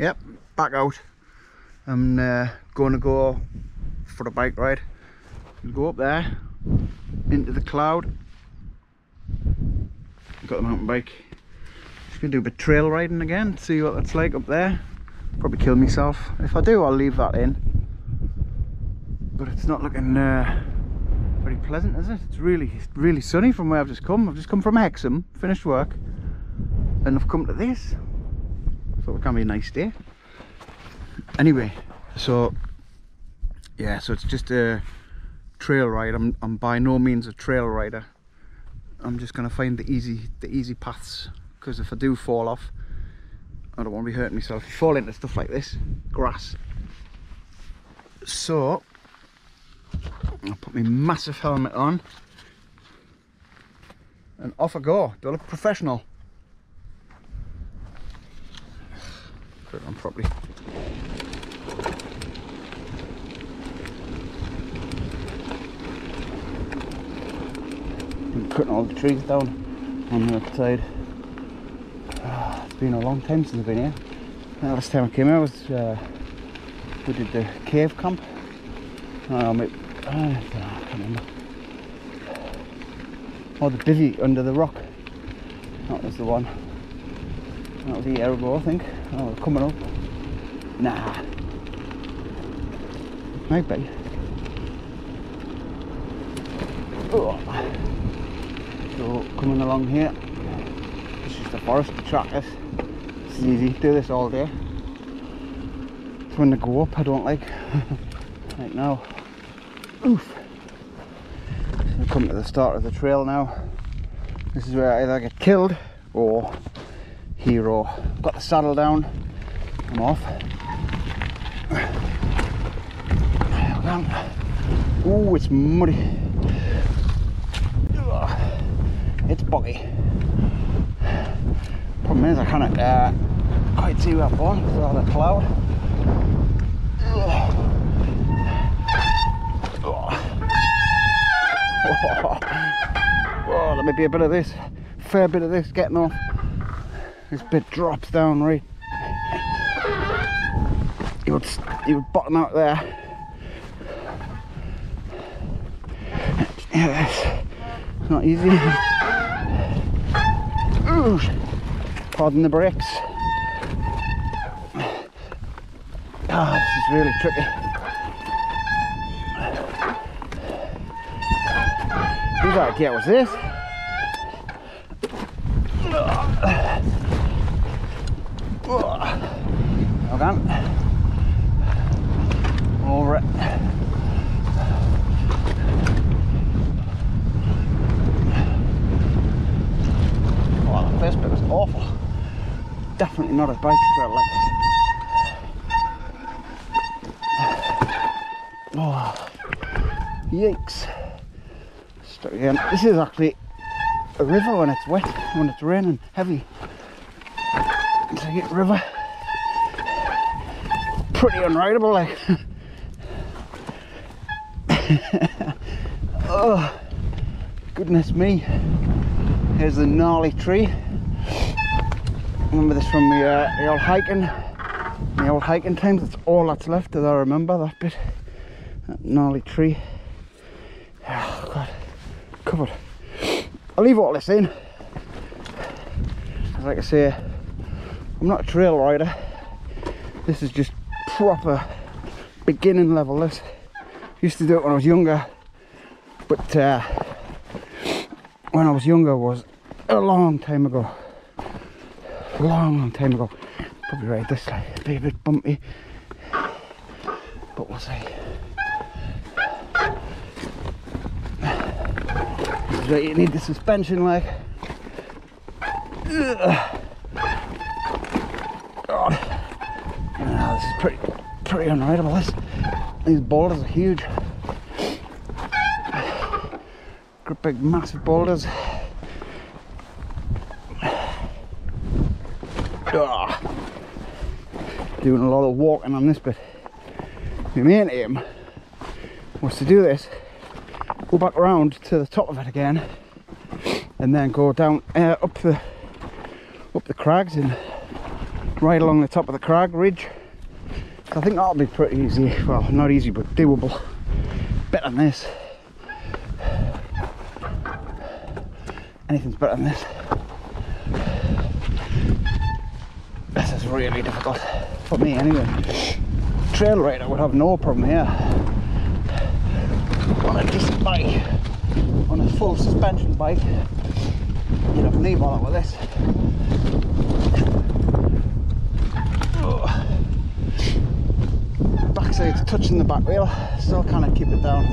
Yep, back out. I'm uh, going to go for a bike ride. Go up there into the cloud. Got the mountain bike. Just gonna do a bit of trail riding again, see what that's like up there. Probably kill myself. If I do, I'll leave that in. But it's not looking uh, very pleasant, is it? It's really, really sunny from where I've just come. I've just come from Hexham, finished work, and I've come to this. It can be a nice day. Anyway, so yeah, so it's just a trail ride. I'm, I'm by no means a trail rider. I'm just gonna find the easy, the easy paths because if I do fall off, I don't want to be hurting myself. You fall into stuff like this, grass. So I'll put my massive helmet on and off I go. Do I look professional? Put it on properly. Cutting all the trees down on the other side. Ah, it's been a long time since I've been here. The last time I came here was uh, we did the cave camp. Oh, maybe, I know, I can't remember. Or the bivvy under the rock. That was the one. That was a year ago, I think. Oh, coming up. Nah. Might be. Oh. So coming along here. This is the forest to track this. It's easy, do this all day. It's when they go up I don't like. right now. Oof. So come to the start of the trail now. This is where I either get killed or hero. Got the saddle down. I'm off. Oh, it's muddy. It's boggy. Problem is I cannot uh, quite see where I'm going because of the cloud. Oh, let me be a bit of this. Fair bit of this getting off. This bit drops down right. You would you would bottom out there. Yeah, not easy. Ooh, pardon the brakes. Ah, this is really tricky. Whose idea was this? Hold on. Over it. Oh, the first bit was awful. Definitely not a bike trail like Oh, yikes. Start again. This is actually a river when it's wet, when it's raining heavy. River. Pretty unrideable, like. oh, goodness me. Here's the gnarly tree. Remember this from the, uh, the old hiking, the old hiking times. That's all that's left as I remember that bit. That gnarly tree. Oh God, covered. I'll leave all this in. Like I say, I'm not a trail rider. This is just proper beginning level. This used to do it when I was younger, but uh, when I was younger was a long time ago. Long, long time ago. Probably ride this. It'd be a bit bumpy, but we'll see. You need the suspension, like. Ugh. God. This is pretty, pretty unrideable. This, these boulders are huge. Big, massive boulders. Ah. Doing a lot of walking on this bit. My main aim was to do this, go back around to the top of it again, and then go down uh, up the up the crags and right along the top of the crag ridge. I think that'll be pretty easy. Well, not easy, but doable. Better than this. Anything's better than this. This is really difficult for me anyway. Trail rider would have no problem here. On a decent bike, on a full suspension bike, you'd have knee bother with this. Backside's touching the back wheel, still kind of keep it down.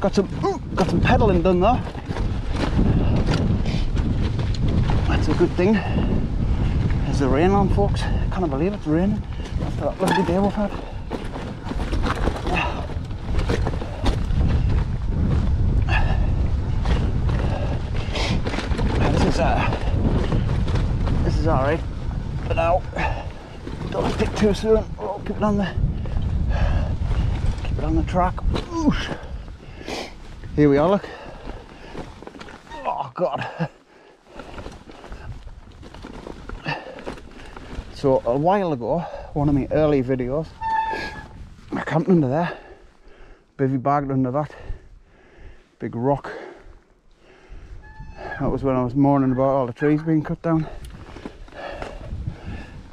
Got some ooh, got some pedaling done though. That's a good thing. There's the rain on folks. I can't believe it's raining after that lovely day we've had. This is uh this is alright. But now don't stick too soon. Oh, keep it on the keep it on the track. Here we are, look. Oh god. So a while ago, one of my early videos, I camped under there, bivy bagged under that big rock. That was when I was mourning about all the trees being cut down.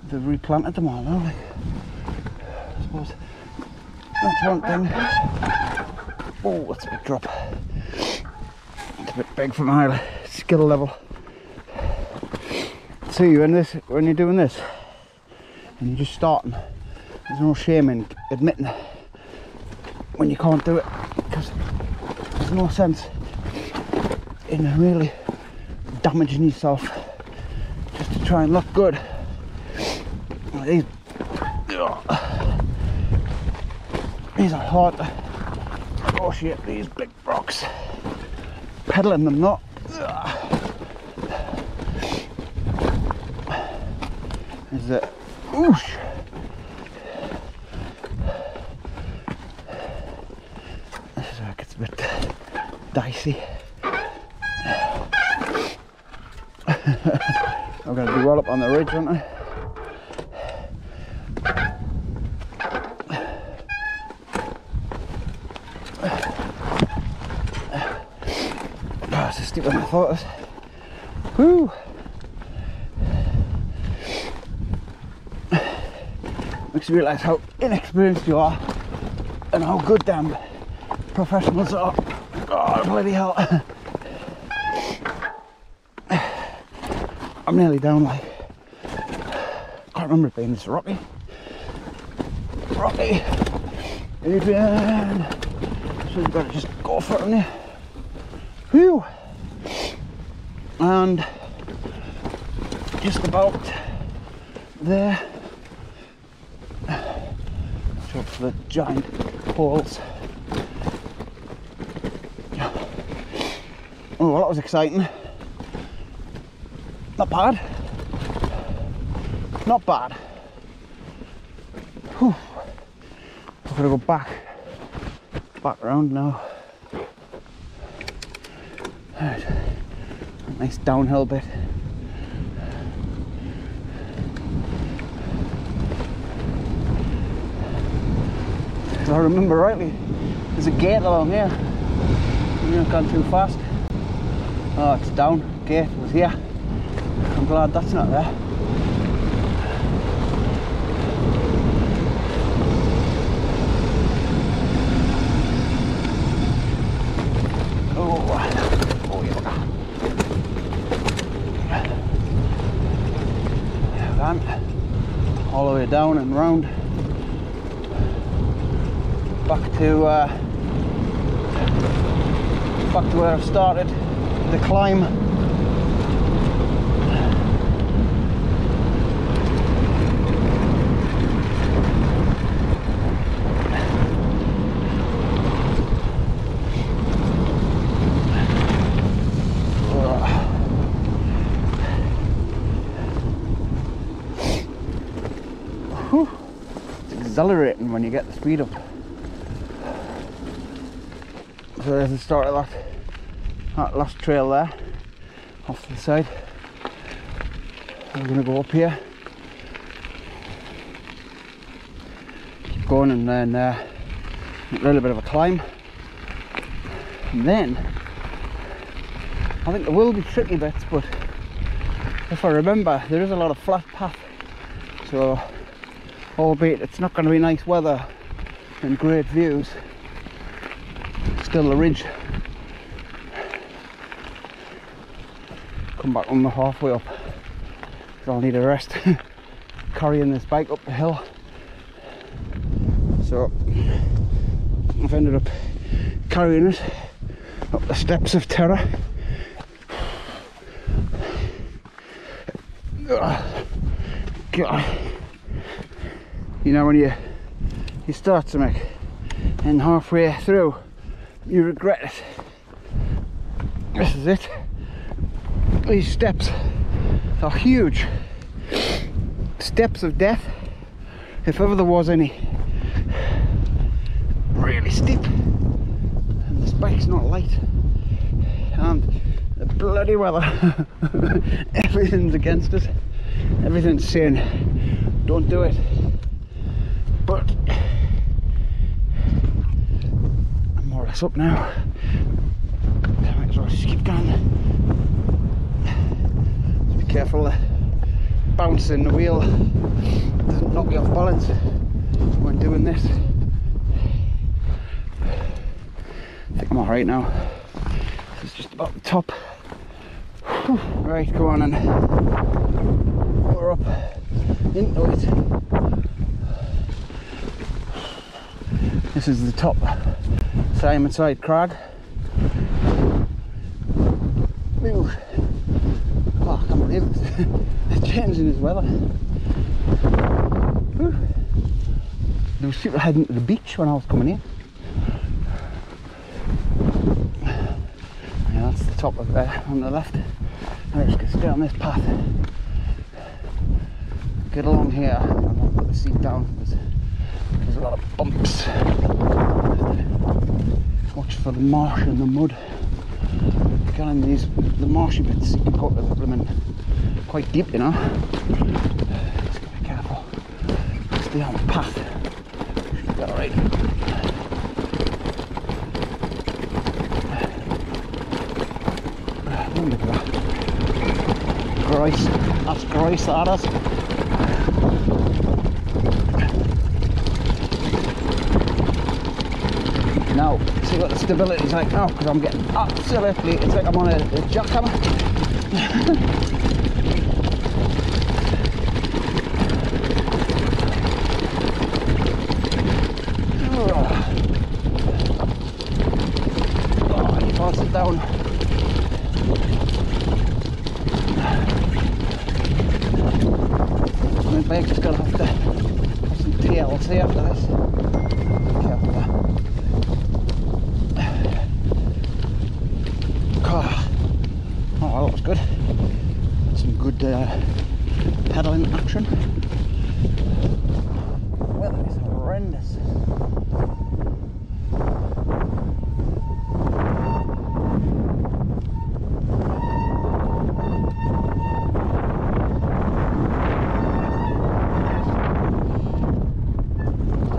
They've replanted them all now, like. I suppose that's one thing. Oh, that's a big drop. It's a bit big for my skill level. See you in this when you're doing this and you're just starting. There's no shame in admitting when you can't do it because there's no sense in really damaging yourself just to try and look good. These, these are hard to negotiate oh these big rocks. Pedaling them not. Is it? Oosh. This is where it gets a bit dicey. I'm going to be well up on the ridge, aren't I? Oh, it's as steep as I thought. Woo! Makes you realise how inexperienced you are and how good damn professionals are. God, bloody hell. I'm nearly down like can't remember it being this rocky. Rocky. Adrian. So you've got to just go for it on you. Whew. And just about there. For the giant holes. Oh, well, that was exciting. Not bad. Not bad. Whew. I've got to go back, back round now. Right. Nice downhill bit. If I remember rightly, there's a gate along here. We've not gone too fast. Oh, it's down. Gate was here. I'm glad that's not there. Oh, oh yeah. Then all the way down and round back to uh, back to where I started the climb. Whew. It's exhilarating when you get the speed up. So there's the start of that that last trail there off to the side. We're gonna go up here. Keep going and then uh, a little bit of a climb. And then I think there will be tricky bits, but if I remember, there is a lot of flat path. So, albeit it's not going to be nice weather and great views, still a ridge. Come back on the halfway up. I'll need a rest carrying this bike up the hill. So I've ended up carrying it up the steps of terror. God. You know when you you start something and halfway through you regret it. This is it. These steps are huge. Steps of death. If ever there was any. Really steep. And this bike's not light. And the bloody weather. Everything's against us Everything's saying, don't do it. But Up now. Just keep going. Just be careful the bouncing the wheel doesn't knock you off balance when doing this. I think I'm alright now. This is just about the top. Right, go on and we're up into it. This is the top Simonside Crag. Ooh. Oh, I can't believe it. It's changing as weather. Ooh. There was people heading to the beach when I was coming in. Yeah, that's the top of there on the left. I'm just gonna on this path. Get along here and I'll put the seat down because there's a lot of bumps. Watch for the marsh and the mud. Again, these the marshy bits you can go to them quite deep, you know. Just gotta be careful. Stay on the path. Should be alright. Look at that. Gross. That's gross, that is. See what the stability's like now, because I'm getting absolutely, it's like I'm on a, a jackhammer. Oh, oh sit down. My bike's gonna have to have some TLC after this. Careful there. Ah. Oh, well, that was good. Some good uh, pedaling action. Weather is horrendous.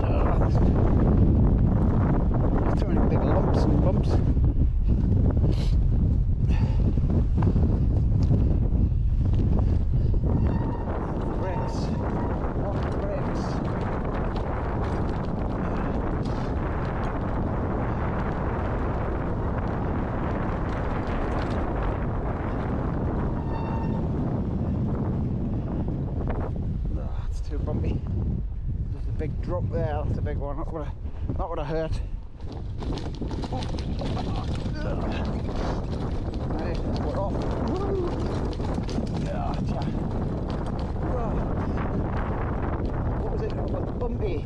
Ah, there's too many big lumps and bumps. Bricks. What bricks? Ah, it's too bumpy. There's a big drop there. That's a big one. That would have, that would have hurt. We're off. Ah. Ah. What was it? Was bumpy.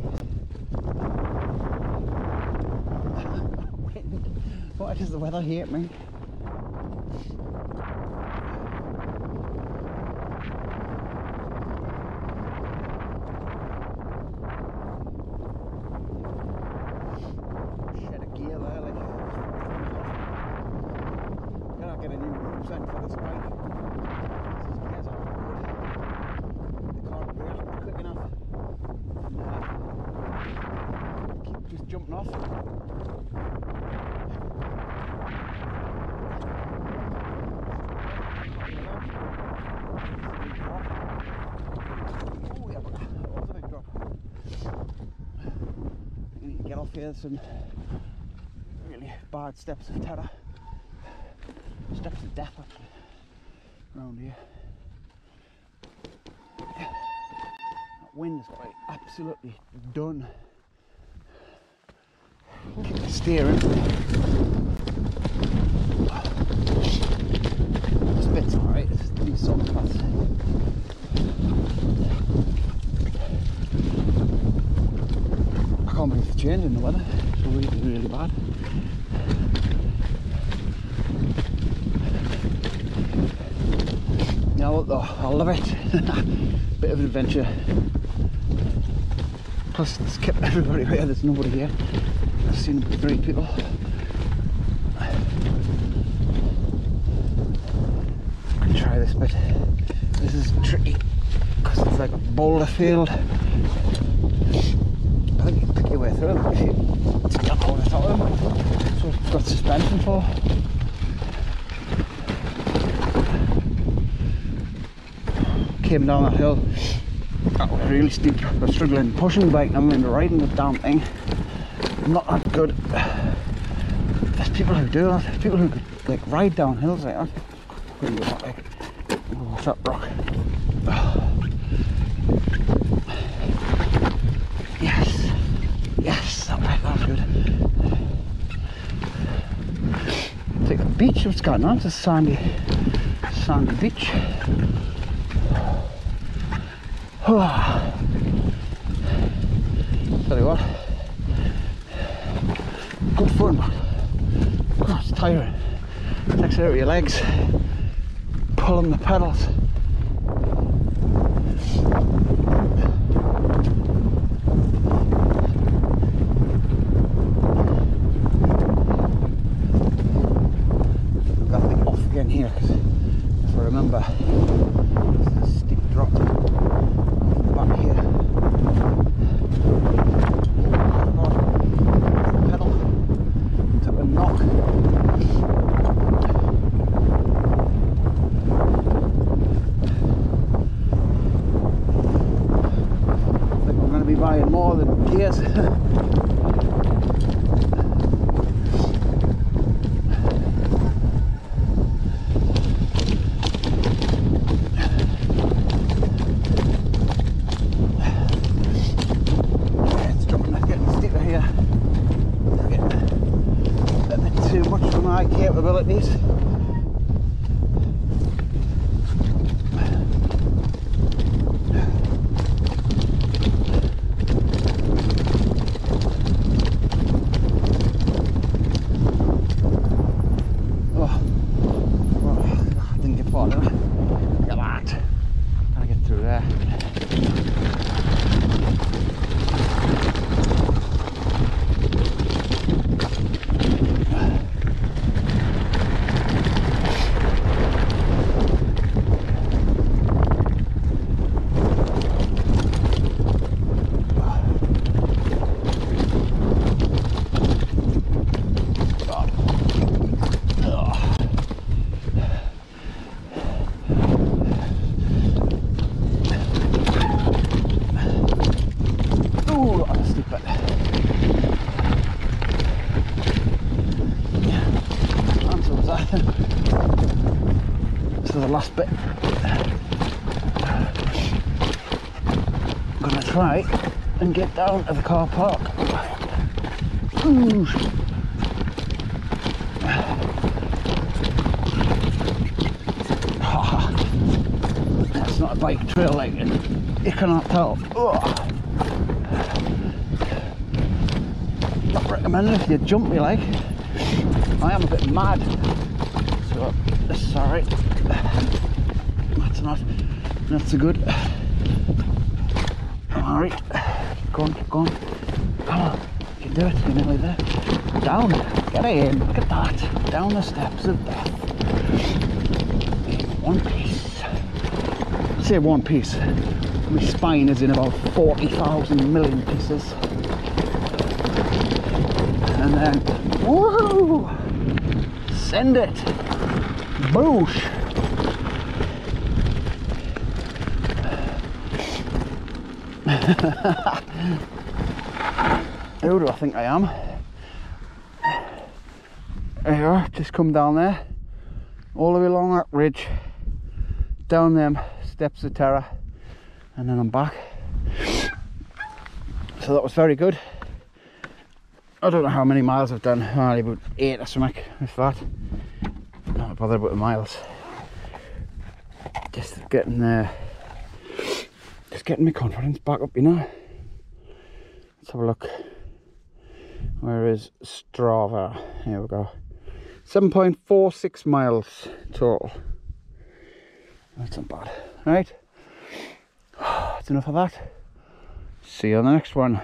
Why does the weather hate me? Shed a gear there, like. get a new set for this bike. These gears are good. They can't react quick enough. And, uh, keep just jumping off. Oh yeah, but that was a big drop. You need to get off here. Some really bad steps of terror. Steps of death actually around here. That wind is quite absolutely done. The steering. This bit's alright, it's these soft paths. I can't believe it's changing the weather. It's really, really bad. Now look though, I love it. Bit of an adventure. Plus it's kept everybody here, there's nobody here. I've seen three people. Try this bit. This is tricky because it's like a boulder field. I think you pick your way through if you it's all. That's what it's got suspension for. Came down that hill. That was really steep. I was struggling pushing the bike and then riding the damn thing. Not that good. There's people who do that. There's people who could like ride down hills eh, that. That like. Oh, what's that rock? Yes. Yes, that right, that was good. It's like a beach, going on? It's a sandy, sandy beach. Tell you what, but God, it's tiring. Takes it out of your legs, pulling the pedals. Again here because if I remember, it's a steep drop off the back here. Oh God, pedal took a knock. I think I'm going to be buying more than gears. it's dropping, it's getting steeper here. It's getting a bit too much for my capabilities. Oh, oh, I didn't get far, did I? Look at that. Gotta get through there. Ooh, that's steep bit. This is the last bit. I'm gonna try and get down to the car park. Ooh. That's not a bike trail like it. You cannot tell. Not recommended if you jump me like. I am a bit mad. Is alright. That's not that's so good. Alright. go on keep going. Come on. you can do it. You're nearly there. Down. Get in. Look at that. Down the steps of death. One piece. Say one piece. My spine is in about 40,000 million pieces. And then, woohoo! Send it. Boosh. Who do I think I am? Are, just come down there, all the way along that ridge, down them steps of terror, and then I'm back. So that was very good. I don't know how many miles I've done, only about eight or something, if that. Not bothered about the miles. Just getting there, just getting my confidence back up, you know. Let's have a look. Where is Strava? Here we go. 7.46 miles total. That's not bad. Right. That's enough of that. See you on the next one.